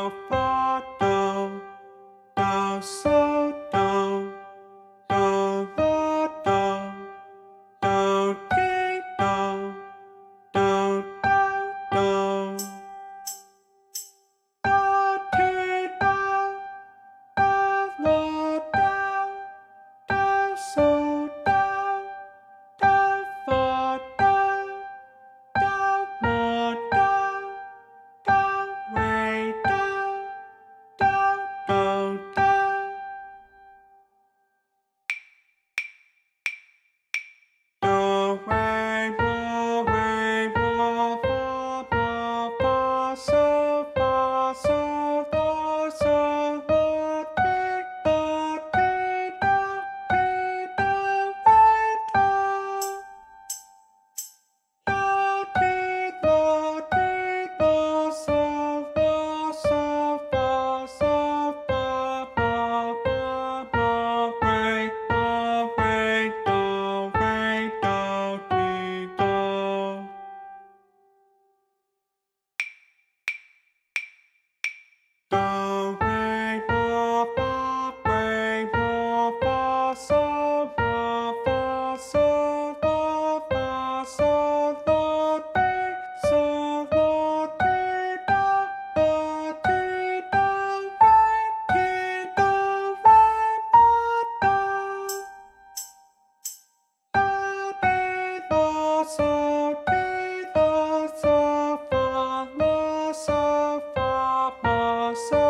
do, do, do. so